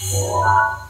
Música